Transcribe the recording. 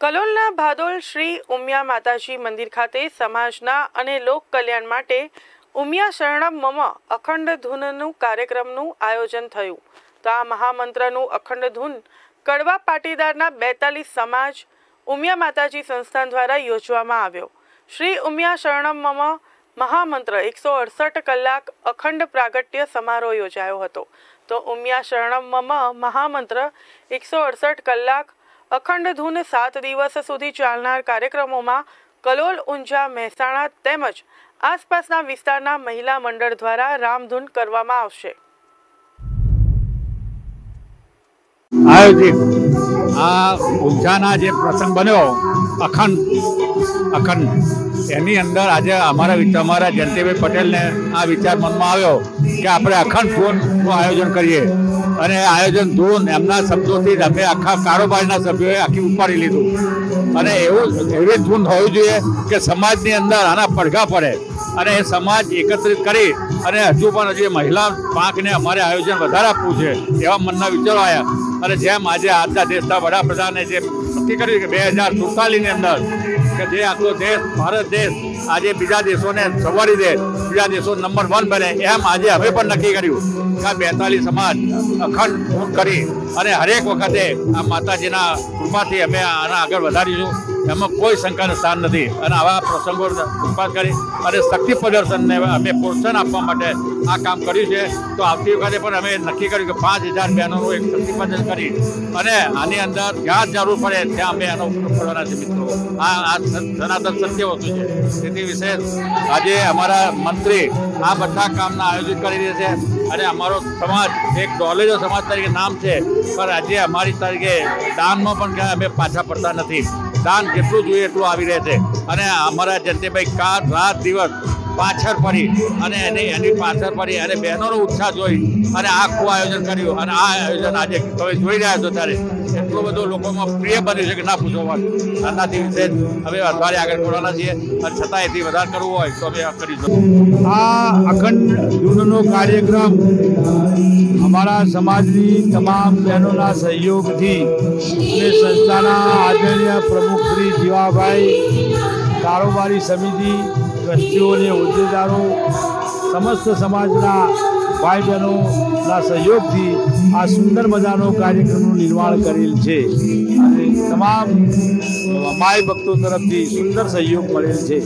કલોલના ભાદોલ શ્રી ઉમિયા માતાજી મંદિર ખાતે સમાજના અને લોક કલ્યાણ માટે ઉમિયા શરણમ મમ અખંડ ધૂનનું કાર્યક્રમનું આયોજન થયું. તો આ મહામંત્રનું અખંડ ધૂન કડવા પાટીદારના બેતાલીસ સમાજ ઉમિયા માતાજી સંસ્થાન દ્વારા યોજવામાં આવ્યો. શ્રી ઉમિયા શરણમ મમ મહામંત્ર એકસો અડસઠ કલાક અખંડ પ્રાગટ્ય સમારોહ યોજાયો હતો. તો ઉમિયા શરણમ મમ મહામંત્ર એકસો અડસઠ કલાક અખંડ ધૂન સાત દિવસ સુધી ચાલનાર કાર્યક્રમોમાં કલોલ, ઊંઝા, મહેસાણા તેમજ આસપાસના વિસ્તારના મહિલા મંડળ દ્વારા રામધૂન કરવામાં આવશે. આયોજિત આ ઊંઝાના જે પ્રસંગ બન્યો, અખંડ અખંડ એની અંદર આજે અમારા અમારા જયંતિભાઈ પટેલને આ વિચાર મનમાં આવ્યો કે આપણે અખંડ ધૂનનું આયોજન કરીએ. અને આયોજન ધૂન એમના શબ્દોથી જ અમે આખા કારોબારના સભ્યોએ આખી ઉપાડી લીધું. અને એવું એવી ધૂન હોવી જોઈએ કે સમાજની અંદર આના પડઘા પડે. અને એ સમાજ એકત્રિત કરી અને હજુ પણ હજી મહિલા પાંખને અમારે આયોજન વધારે આપવું છે એવા મનના વિચારો આવ્યા અને જેમ આજે આજના દેશના વડાપ્રધાને જે નક્કી કર્યું કે બે હજાર સુડતાલીસની અંદર કે જે આખો દેશ, ભારત દેશ આજે બીજા દેશોને સવારી દે, બીજા દેશો નંબર વન બને, એમ આજે હવે પણ નક્કી કર્યું. કે બેતાલીસ સમાજ અખંડ કરી અને હરેક વખતે આ માતાજીના કૃપાથી અમે આના આગળ વધારીશું. એમાં કોઈ શંકાનું સ્થાન નથી. અને આવા પ્રસંગો ઉત્પાદ કરી અને શક્તિ પ્રદર્શનને અમે પ્રોત્સાહન આપવા માટે આ કામ કર્યું છે. તો આવતી વખતે પણ અમે નક્કી કર્યું કે પાંચ હજાર બહેનોનું એક શક્તિ પ્રદર્શન કરી અને આની અંદર જ્યાં જરૂર પડે ત્યાં અમે એનો ઉપયોગ કરવાના છે મિત્રો. આ આ સનાતન સત્ય વસ્તુ છે. તેથી વિશેષ આજે અમારા મંત્રી આ બધા કામના આયોજિત કરી રહ્યા છે અને અમારો સમાજ એક ડોલેજો સમાજ તરીકે નામ છે. પણ આજે અમારી તરીકે દાનમાં પણ અમે પાછા પડતા નથી. દાન જેટલું જોઈએ એટલું આવી રહે છે. અને અમારા જયંતિભાઈ કાર રાત દિવસ પાછળ પડી અને એની એની પાછળ પડી અને બહેનોનો ઉત્સાહ જોઈ અને આખું આયોજન કર્યું અને આ આયોજન આજે તમે જોઈ રહ્યા છો ત્યારે. એટલું બધો લોકોમાં પ્રિય બન્યું છે ના પૂછો વાત આનાથી વિશેષ હવે અઠવાડિયે આગળ કરવાના છીએ. અને છતાં એથી વધારે કરવું હોય તો અમે કરીશું આ અખંડ ધૂનનો કાર્યક્રમ અમારા સમાજની તમામ બહેનોના સહયોગથી અને સંસ્થાના આદરણીય પ્રમુખ શ્રી જીવાભાઈ કારોબારી સમિતિ, ટ્રસ્ટીઓ અને હોદ્દેદારો સમસ્ત સમાજના ભાઈ સહયોગથી આ સુંદર મજાનો કાર્યક્રમનું નિર્માણ કરેલ છે. અને તમામ માય ભક્તો તરફથી સુંદર સહયોગ મળેલ છે.